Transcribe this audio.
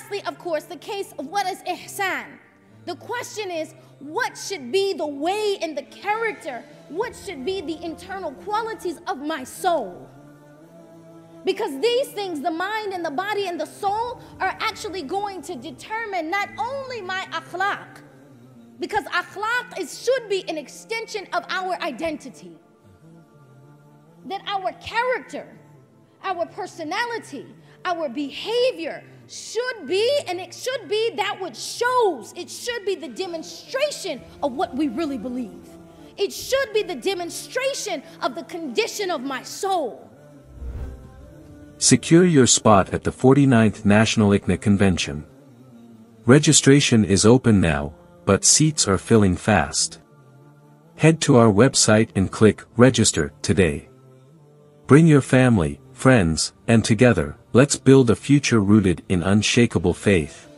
lastly, of course, the case of what is ihsan. The question is, what should be the way and the character? What should be the internal qualities of my soul? Because these things, the mind and the body and the soul, are actually going to determine not only my akhlaq, because akhlaq is, should be an extension of our identity. That our character, our personality, our behavior should be, and it should be that which shows, it should be the demonstration of what we really believe. It should be the demonstration of the condition of my soul. Secure your spot at the 49th National ICNA Convention. Registration is open now, but seats are filling fast. Head to our website and click Register today. Bring your family, friends, and together, let's build a future rooted in unshakable faith.